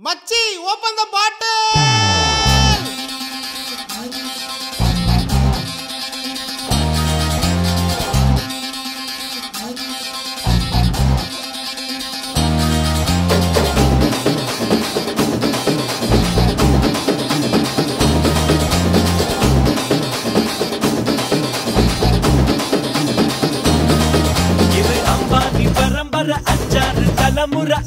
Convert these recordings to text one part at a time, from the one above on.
மச்சி open the பாட்டில் இது அம்பானி பரம்பரை அச்சாறு தலைமுறை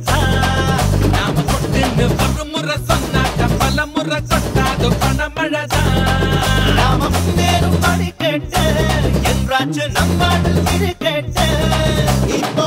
சொன்னதா நாம ஒட்டுன்னு ஒரு முறை சொன்னாட்ட பல முறை சொன்னாது பணமழதா நாம முன்னேறும் வழி நம்மாடு இருக்கேட்டு இப்போ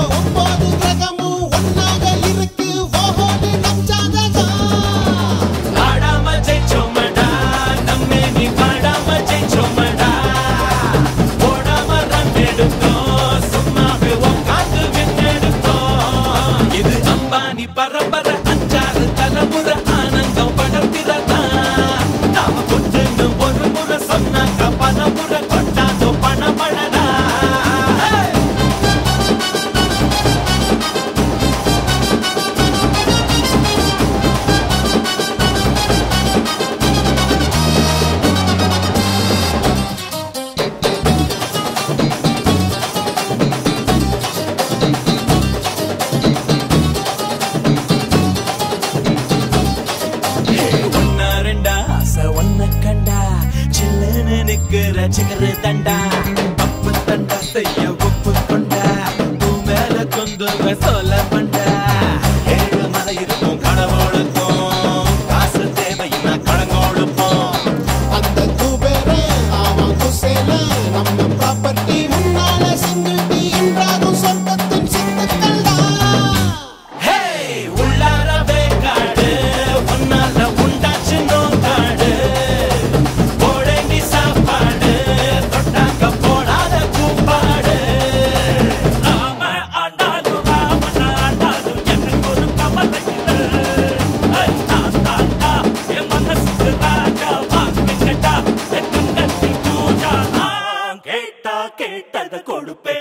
மேல சிகரு தண்டா அப்பு தண்டா செய்ய ஒப்பு கொண்டா தூ மேல கொந்து சொல்ல கேட்டத கொடுப்பேன்.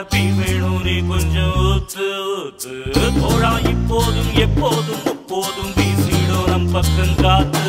குழப்பி வேணூரி கொஞ்சம் ஊத்து ஊத்து. போடா இப்போதும் எப்போதும் எப்போதும் வீசிடும் நம் பக்கம் காத்து